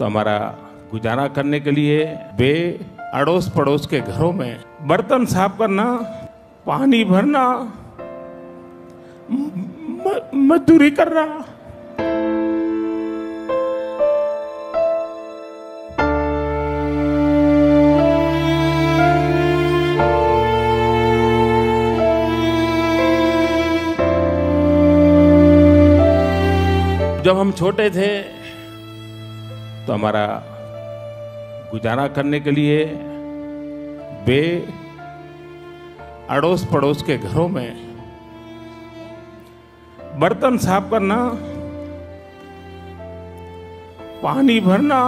तो हमारा गुजारा करने के लिए वे अड़ोस पड़ोस के घरों में बर्तन साफ़ करना, पानी भरना मजदूरी करना। जब हम छोटे थे तो हमारा गुजारा करने के लिए वे अड़ोस पड़ोस के घरों में बर्तन साफ़ करना, पानी भरना।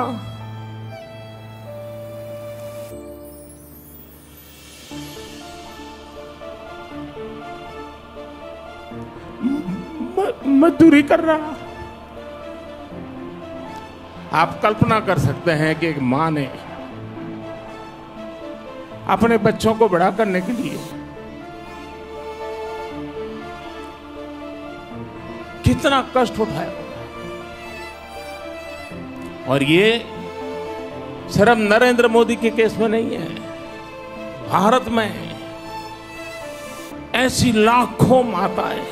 मजदूरी करना। आप कल्पना कर सकते हैं कि एक माँ ने अपने बच्चों को बड़ा करने के लिए कितना कष्ट उठाया। और ये सिर्फ़ नरेंद्र मोदी के केस में नहीं है, भारत में ऐसी लाखों माताएँ